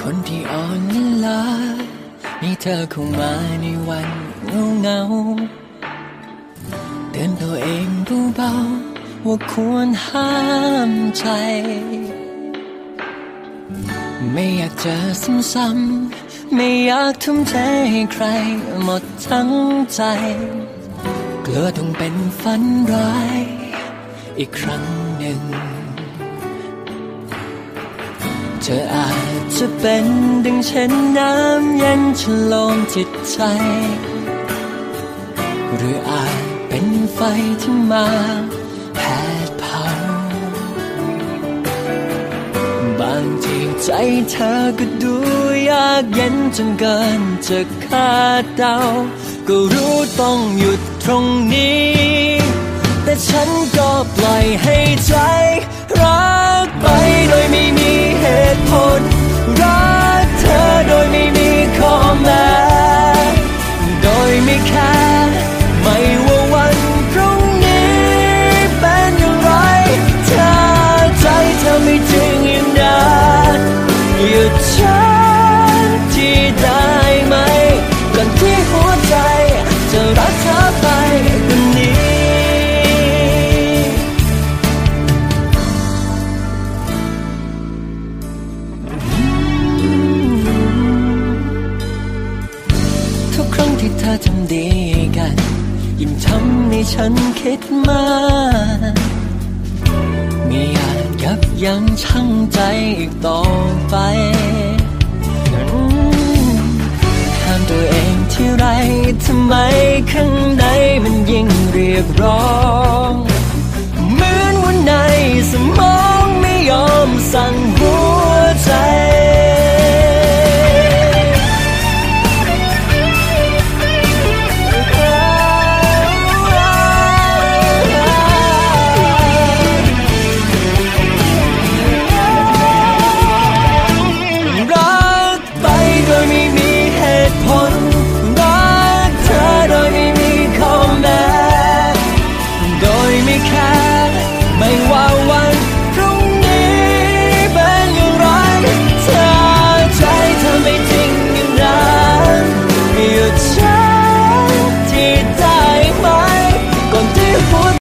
คนที่อ่อนล้ามีเธอเข้ามาในวันเงาเงาเตือนตัวเองเบาๆว่าควรห้ามใจ ไม่อยากเจอซ้ำๆไม่อยากทุ่มเทให้ใครหมดทั้งใจ กลัวต้องเป็นฝันร้าย อีกครั้งหนึ่ง เธออาจจะเป็นดังเช่นน้ำเย็นฉลมจิตใจ หรืออาจเป็นไฟที่มาแผดเผา บางทีใจเธอก็ดูยากเย็นจนเกินจะคาดเดา ก็รู้ต้องหยุดตรงนี้ แต่ฉันก็ปล่อยให้ใจรัก อทำดีกัน ยิ่งทำให้ฉันคิดมากไม่อาจยับยั้งชั่งใจอีกต่อไปถามตัวเองที่ไรทำไมข้างในมันยิ่งเรียกร้อง can't